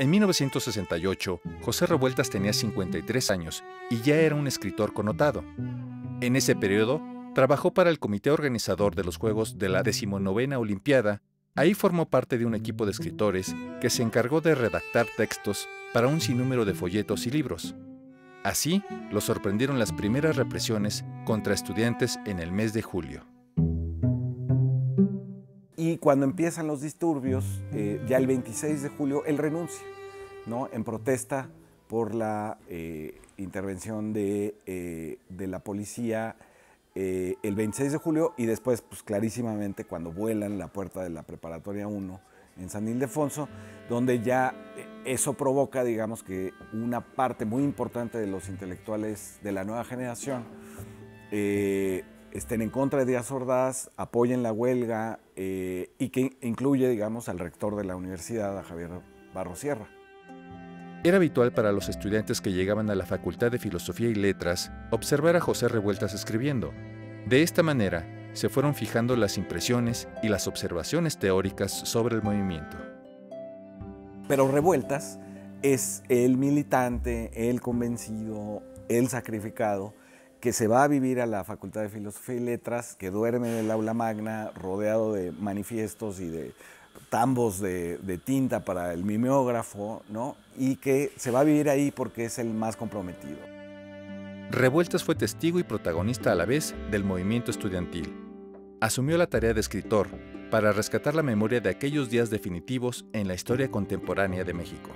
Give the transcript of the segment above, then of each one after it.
En 1968, José Revueltas tenía 53 años y ya era un escritor connotado. En ese periodo, trabajó para el comité organizador de los Juegos de la decimonovena Olimpiada. Ahí formó parte de un equipo de escritores que se encargó de redactar textos para un sinnúmero de folletos y libros. Así, lo sorprendieron las primeras represiones contra estudiantes en el mes de julio. Y cuando empiezan los disturbios, eh, ya el 26 de julio, él renuncia, ¿no? En protesta por la eh, intervención de, eh, de, la policía el 26 de julio y después, pues clarísimamente, cuando vuelan la puerta de la preparatoria 1 en San Ildefonso, donde ya eso provoca, digamos, que una parte muy importante de los intelectuales de la nueva generación estén en contra de Díaz Ordaz, apoyen la huelga eh, y que incluye, digamos, al rector de la universidad, a Javier Barrosierra. Era habitual para los estudiantes que llegaban a la Facultad de Filosofía y Letras observar a José Revueltas escribiendo. De esta manera, se fueron fijando las impresiones y las observaciones teóricas sobre el movimiento. Pero Revueltas es el militante, el convencido, el sacrificado, que se va a vivir a la Facultad de Filosofía y Letras, que duerme en el aula magna rodeado de manifiestos y de tambos de, tinta para el mimeógrafo, ¿no? Y que se va a vivir ahí porque es el más comprometido. Revueltas fue testigo y protagonista a la vez del movimiento estudiantil. Asumió la tarea de escritor para rescatar la memoria de aquellos días definitivos en la historia contemporánea de México.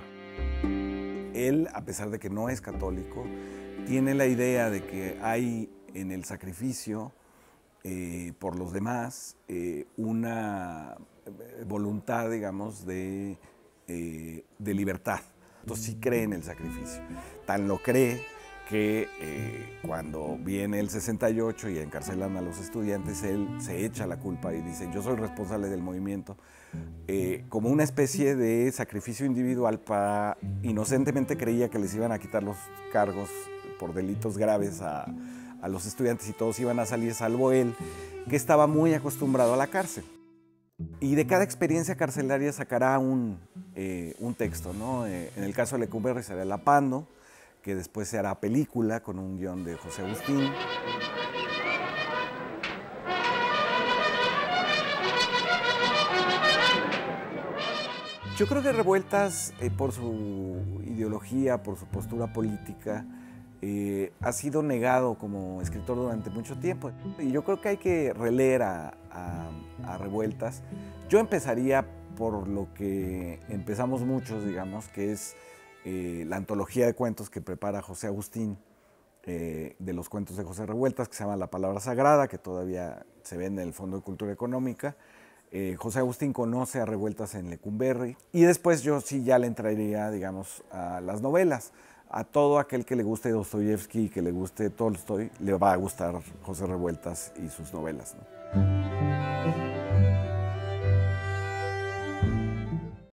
Él, a pesar de que no es católico, tiene la idea de que hay en el sacrificio eh, por los demás eh, una eh, voluntad, digamos, de, de, libertad. Entonces sí cree en el sacrificio. Tan lo cree que cuando viene el 68 y encarcelan a los estudiantes, él se echa la culpa y dice, yo soy responsable del movimiento, como una especie de sacrificio individual para, inocentemente creía que les iban a quitar los cargos por delitos graves a, los estudiantes y todos iban a salir salvo él, que estaba muy acostumbrado a la cárcel. Y de cada experiencia carcelaria sacará un, eh, un texto, ¿no? Eh, en el caso de Lecumberri será La Pando, que después se hará película con un guion de José Agustín. Yo creo que Revueltas, eh, por su ideología, por su postura política, eh, ha sido negado como escritor durante mucho tiempo. Y yo creo que hay que releer a, Revueltas. Yo empezaría por lo que empezamos muchos, digamos, que es eh, la antología de cuentos que prepara José Agustín, eh, de los cuentos de José Revueltas, que se llama La Palabra Sagrada, que todavía se vende en el Fondo de Cultura Económica. José Agustín conoce a Revueltas en Lecumberri. Y después yo sí ya le entraría, digamos, a las novelas a todo aquel que le guste Dostoyevsky y que le guste Tolstoy, le va a gustar José Revueltas y sus novelas. ¿no?